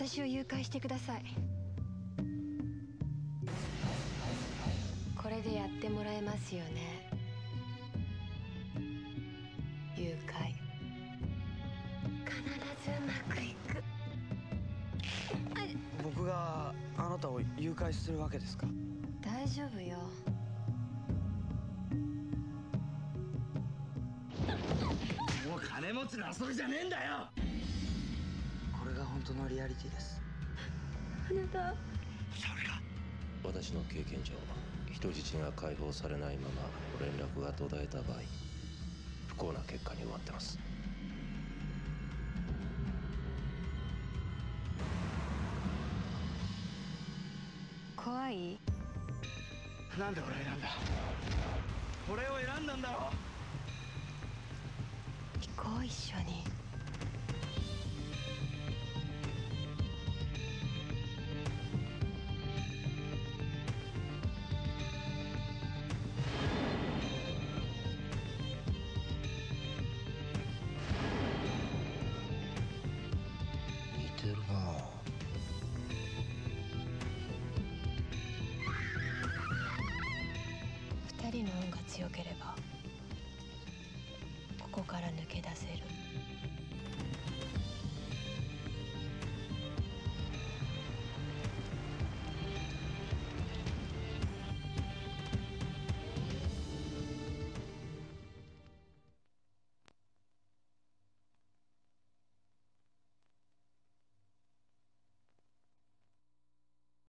私を誘拐してください。これでやってもらえますよね。誘拐。必ずうまくいく。僕があなたを誘拐するわけですか？大丈夫よ。もう金持ちの遊びじゃねえんだよこれが本当のリアリティです。あなた。私の経験上人質が解放されないまま連絡が途絶えた場合不幸な結果に終わってます。怖い？なんで俺選んだ？俺を選んだんだろ行こう一緒に人の運が強ければここから抜け出せる。